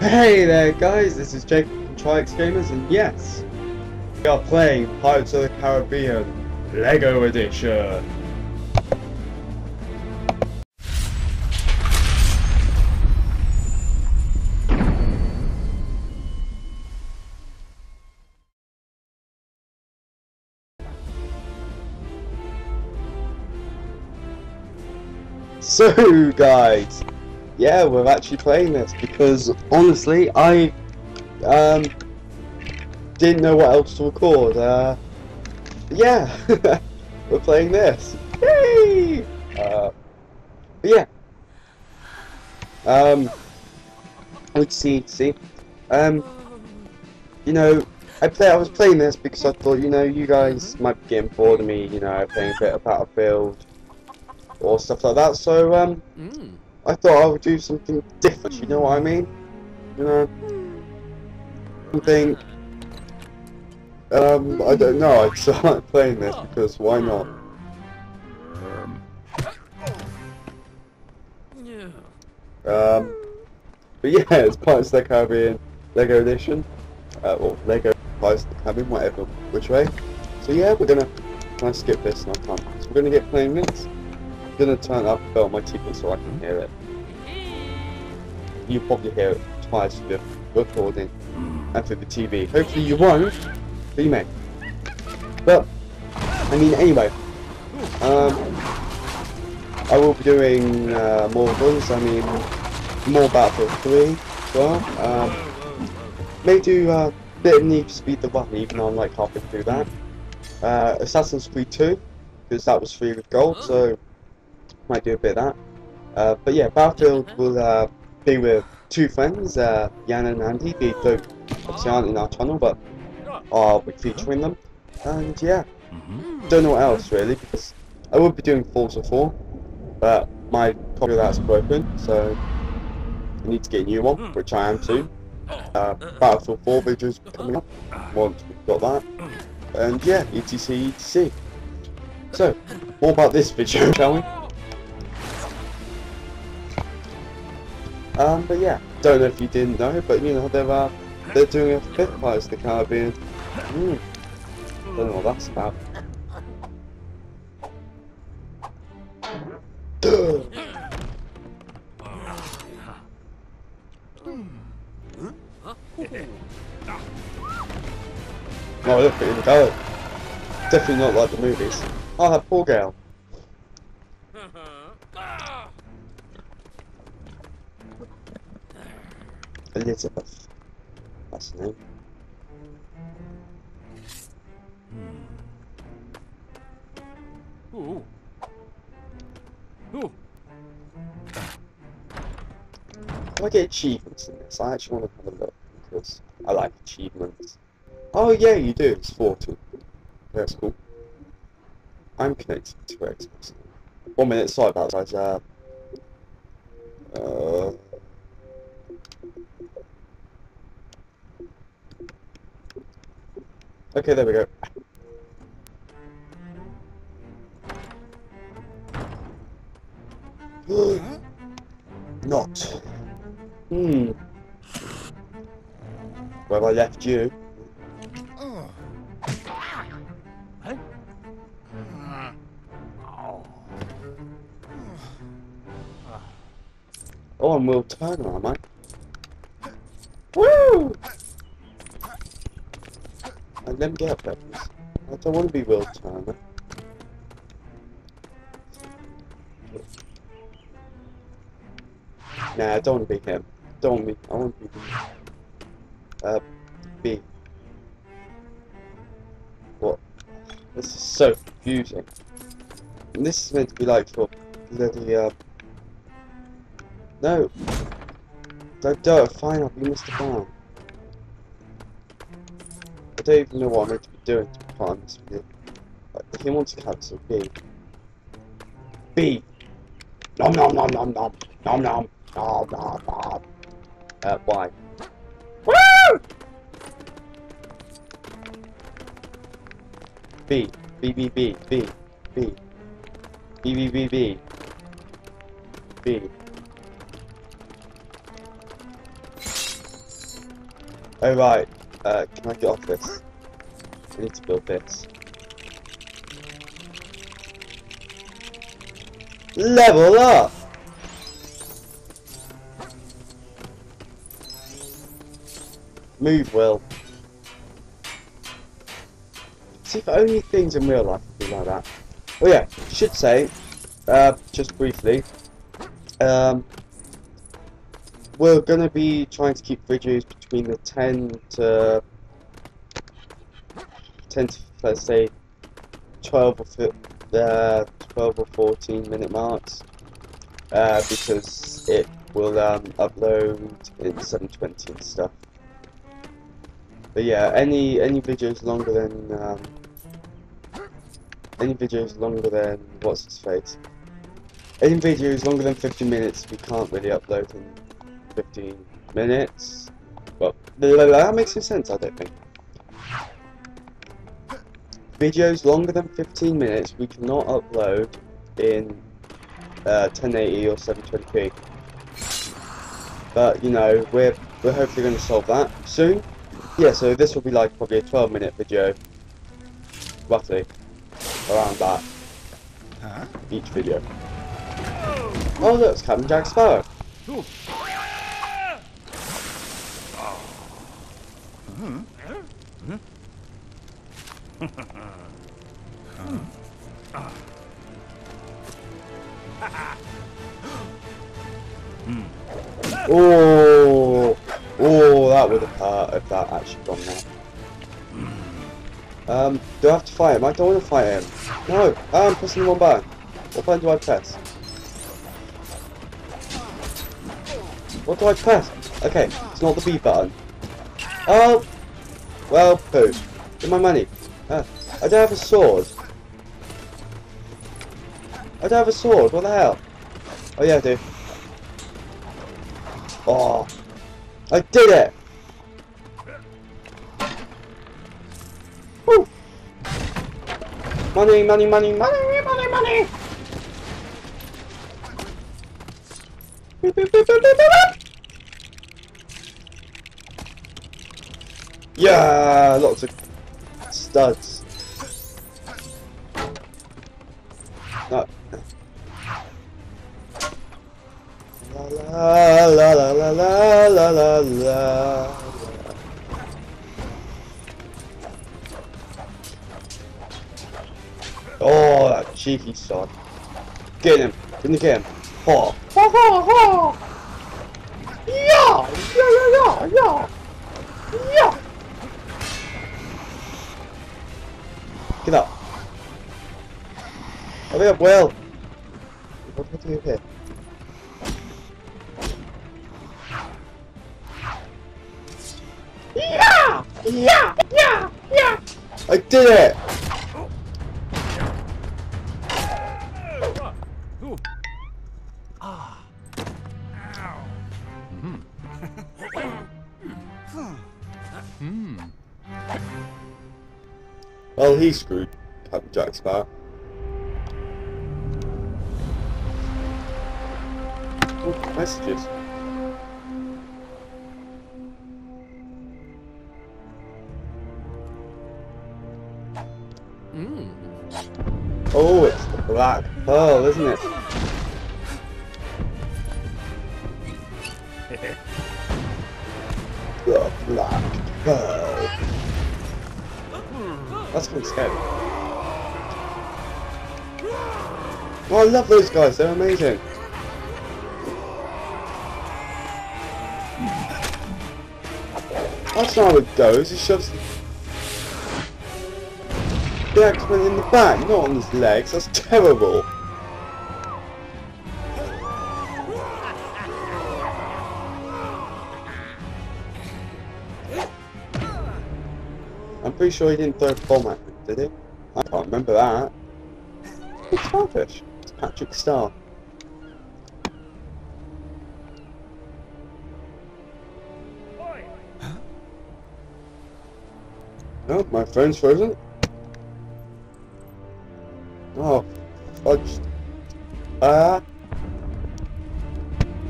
Hey there guys, this is Jake from Trix Gamers and yes, we are playing Pirates of the Caribbean LEGO Edition. So guys, yeah, we're actually playing this because honestly, I um didn't know what else to record. Uh, yeah, we're playing this. Yay! Uh, yeah. Um, let's see, see. Um, you know, I play. I was playing this because I thought, you know, you guys might be getting bored of me. You know, playing a bit of Battlefield or stuff like that. So um. Mm. I thought I would do something different, you know what I mean? You know? Something... Um, I don't know, I started playing this because why not? Um, but yeah, it's Pirates of the Caribbean LEGO Edition. Uh, or LEGO Pirates of the Caribbean, whatever, which way. So yeah, we're gonna... Can I skip this now time? So we're gonna get playing this. I'm gonna turn up on my TV so I can hear it. You'll probably hear it twice for the recording and for the TV. Hopefully you won't, but you may. But, I mean, anyway, um, I will be doing uh, more those. I mean, more Battlefield 3 as well. Um, may do a bit of Need for Speed the Run, even though I'm like halfway through that. Uh, Assassin's Creed 2, because that was free with gold, so might do a bit of that. Uh, but yeah, Battlefield will uh, be with two friends, uh, Jan and Andy. They don't obviously aren't in our channel, but I'll be featuring them. And yeah, don't know what else really, because I would be doing Forza 4, but my copy of that's broken, so I need to get a new one, which I am too. Uh, Battlefield 4 videos coming up once we've got that. And yeah, etc, etc. So, more about this video, shall we? Um, but yeah, don't know if you didn't know, but you know they're they're doing a fifth Pirates of the Caribbean. Mm. Don't know what that's about. Oh, look at him go. Definitely not like the movies. Oh, that poor girl. Elizabeth. That's the name. Ooh. Ooh. I get achievements in this? I actually want to have a look because I like achievements. Oh yeah, you do. It's 40. That's cool. I'm connected to Xbox. One minute, sorry about that. Uh, uh, Okay, there we go. Not. Hmm. Where I left you. Oh. I moved. and we'll turn. Let me get up. I don't want to be Will Turner. Nah, I don't want to be him. Don't me. I want to be. Uh, B. What? This is so confusing. And this is meant to be like for bloody uh. No. Don't do it. Fine, I'll be Mr. Brown. Don't even know what I'm meant to be doing to be quite honest with you. Like, he wants to cancel B. B. Nom nom nom nom nom nom nom nom nom nom. Uh, why? Woo! B. B B B B B B B B B B Oh right, uh, can I get off this? I need to build this. Level up! Move, Will. See if only things in real life would be like that. Oh yeah, should say, uh, just briefly, um, we're gonna be trying to keep videos between the 10 to 10 to let's say 12 or uh, 12 or 14 minute marks uh, because it will um, upload in 720 and stuff. But yeah, any any videos longer than um, any videos longer than what's his face? Any videos longer than 15 minutes we can't really upload in 15 minutes. Well, that makes no sense, I don't think. Videos longer than 15 minutes we cannot upload in uh, 1080 or 720p. But you know, we're we're hopefully going to solve that soon. Yeah, so this will be like probably a 12 minute video, roughly, around that. Huh? Each video. Oh look, it's Captain Jack Sparrow. Hmm. Hmm. Oh, oh, that would have hurt if that actually gone there. Um, do I have to fight him? I don't want to fight him. No, I'm pressing the wrong button. What button do I press? What do I press? Okay, it's not the B button. Oh, well, poo. Get my money. Uh, I don't have a sword. I don't have a sword. What the hell? Oh yeah, I do. Oh, I did it! Woo! Money, money, money, money, money, money! Beep, beep, beep, beep, beep, beep, beep. Yeah, lots of studs. La la la la la la la la. Oh, that cheeky sod. Get him. Get him? Ha. Ha ha ha. Yeah yeah yeah yeah. Yeah. Hurry up, Will. What do I do here? Yeah! Yeah! Yeah! Yeah! I did it! Well, he's screwed, Captain Jack Sparrow. Oh, messages. Hmm. Oh, it's the black pearl, isn't it? the black pearl. That's of scary. Oh, I love those guys. They're amazing. That's not how it goes. He shoves the X-Men in the back, not on his legs. That's terrible. I'm pretty sure he didn't throw a bomb at him, did he? I can't remember that. It's Starfish. It's Patrick Star. My phone's frozen. Oh, fudge. Uh,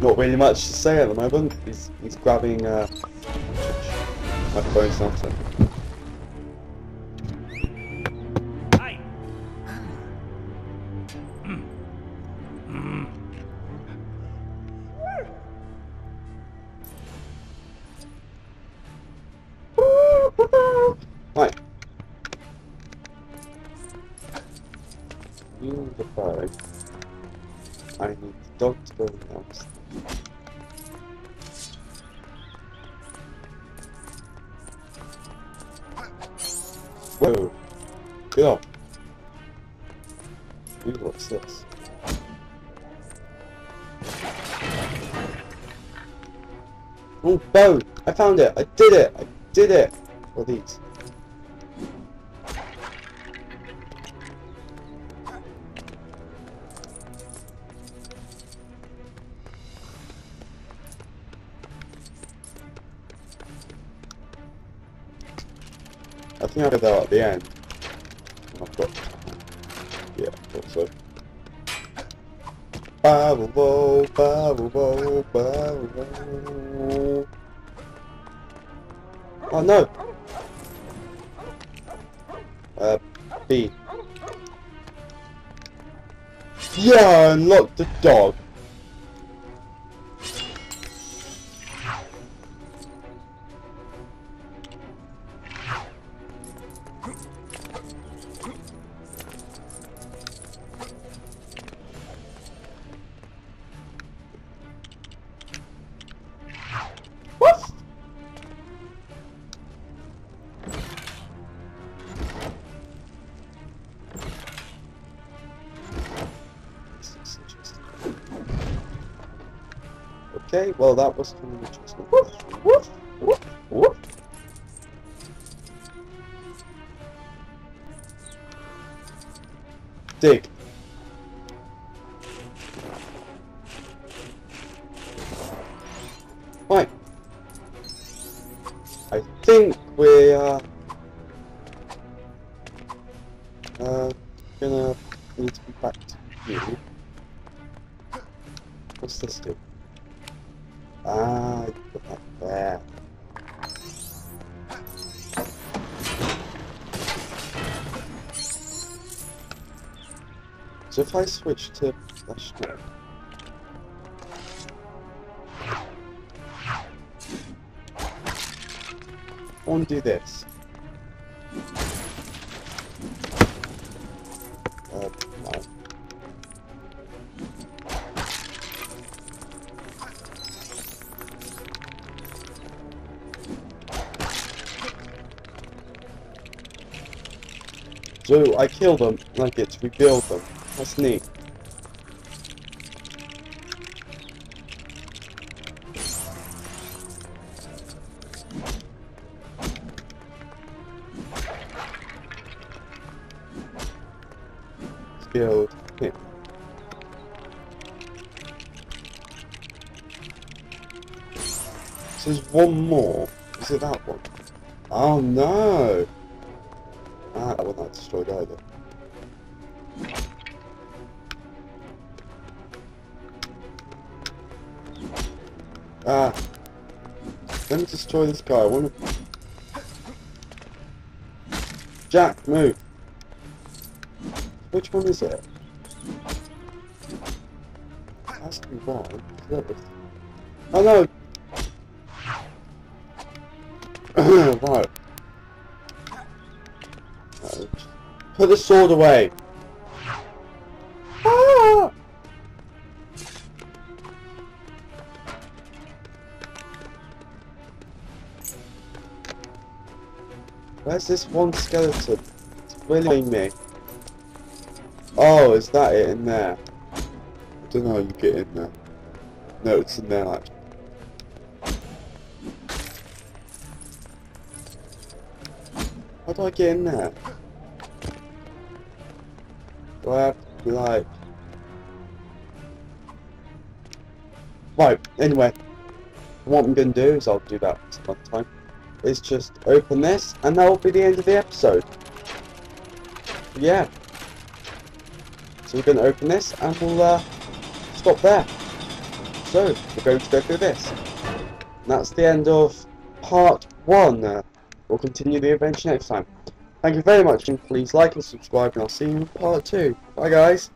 not really much to say at the moment. He's, he's grabbing, uh, My phone's not Whoa. Get off. Ooh, what's this? Oh, bow! I found it! I did it! I did it! What are these? I think I got that at the end. I've got. Yeah, I thought so. Bubble bow, bubble bow, bow. Oh no! Uh, B. Yeah, unlock the dog. Okay, well that was kind of interesting. Woof, woof, woof, woof. Dig. Ah, put that there. So if I switch to flash now, I want to do this. So I kill them and I get to rebuild them. That's neat. Build there's one more. Is it that one? Oh no! That one not destroyed either. Ah. Let me destroy this guy. I wanna... Jack, move! Which one is it? Ask me why. Is that the- Oh no! right. Put the sword away. Ah! Where's this one skeleton? It's willing me. Oh, is that it in there? I don't know how you get in there. No, it's in there. How do I get in there? Be like... Right, anyway. What I'm to do is I'll do that other time. Is just open this and that will be the end of the episode. Yeah. So we're to open this and we'll uh, stop there. So, we're going to go through this. And that's the end of part one. Uh, we'll continue the adventure next time. Thank you very much, and please like and subscribe, and I'll see you in part two. Bye, guys.